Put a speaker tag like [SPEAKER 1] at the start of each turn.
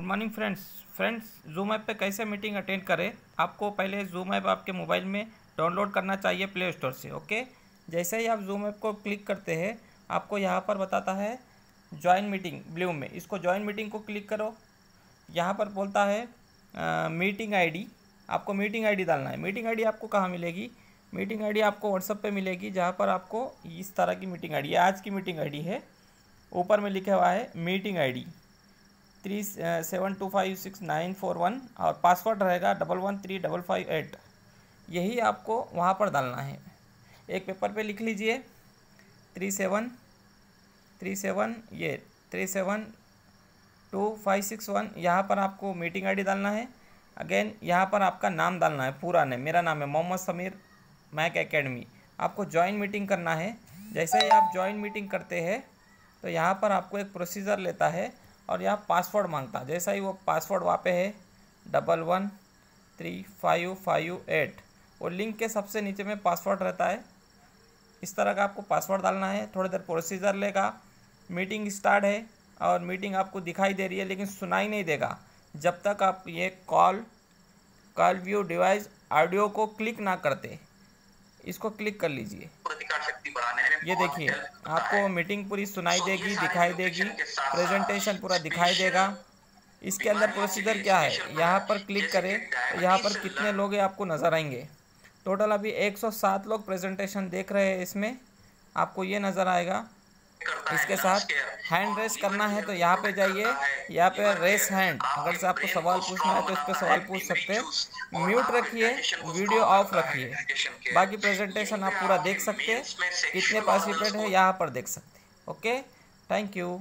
[SPEAKER 1] Good morning friends friends zoom app पे कैसे meeting attend करें? आपको पहले जूम ऐप आपके मोबाइल में डाउनलोड करना चाहिए प्ले स्टोर से ओके जैसे ही आप जूम ऐप को क्लिक करते हैं आपको यहाँ पर बताता है ज्वाइन मीटिंग ब्लू में। इसको ज्वाइन मीटिंग को क्लिक करो। यहाँ पर बोलता है आ, मीटिंग आईडी आपको मीटिंग आईडी डालना है। मीटिंग आईडी आपको कहाँ मिलेगी? मीटिंग आईडी आपको व्हाट्सअप पे मिलेगी जहाँ पर आपको इस तरह की मीटिंग आईडी आज की मीटिंग आईडी है। ऊपर में लिखा हुआ है meeting ID three seven two five six nine four one और पासवर्ड रहेगा double one three double five eight यही आपको वहाँ पर डालना है। एक पेपर पे लिख लीजिए। थ्री सेवन थ्री सेवन ये three seven two five six one यहाँ पर आपको मीटिंग आईडी डालना है। अगेन यहाँ पर आपका नाम डालना है, पूरा नेम। मेरा नाम है मोहम्मद समीर, मैक एकेडमी। आपको ज्वाइन मीटिंग करना है। जैसे ही आप ज्वाइन मीटिंग करते हैं तो यहाँ पर आपको एक प्रोसीजर लेता है। और यहाँ पासवर्ड माँगता जैसा ही वो पासवर्ड वहाँ पे है double one three five five eight वो लिंक के सबसे नीचे में पासवर्ड रहता है। इस तरह का आपको पासवर्ड डालना है। थोड़ी देर प्रोसीजर लेगा। मीटिंग स्टार्ट है और मीटिंग आपको दिखाई दे रही है, लेकिन सुनाई नहीं देगा। जब तक आप ये call call view device audio को क्लिक ना करते, इसको क्लिक कर लीजिए। ये देखिए आपको मीटिंग पूरी सुनाई देगी दिखाई देगी प्रेजेंटेशन पूरा दिखाई देगा। इसके अंदर प्रोसीजर क्या है? यहाँ पर क्लिक करें तो यहाँ पर कितने लोग हैं आपको नज़र आएँगे। टोटल अभी 107 लोग प्रेजेंटेशन देख रहे हैं इसमें। आपको ये नज़र आएगा इसके साथ हैंड रेस करना है तो यहाँ पे जाइए यहाँ पे रेस हैंड अगर से आपको सवाल पूछना है तो इस पर सवाल पूछ सकते हैं। म्यूट रखिए वीडियो ऑफ़ रखिए। बाकी प्रेजेंटेशन आप पूरा देख सकते हैं कितने पार्टिसिपेट है यहाँ पर देख सकते हैं। Okay thank you